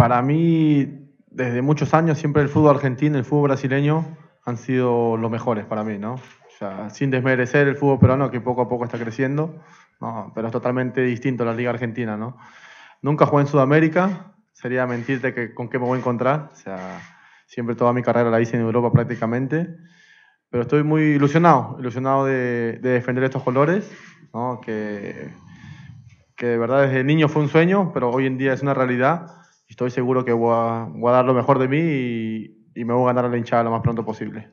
Para mí, desde muchos años, siempre el fútbol argentino y el fútbol brasileño han sido los mejores para mí, ¿no? O sea, sin desmerecer el fútbol peruano que poco a poco está creciendo, ¿no? pero es totalmente distinto a la Liga Argentina, ¿no? Nunca jugué en Sudamérica, sería mentirte que con qué me voy a encontrar, o sea, siempre toda mi carrera la hice en Europa prácticamente, pero estoy muy ilusionado, ilusionado de, de defender estos colores, ¿no? Que, que de verdad desde niño fue un sueño, pero hoy en día es una realidad estoy seguro que voy a, voy a dar lo mejor de mí y, y me voy a ganar a la hinchada lo más pronto posible.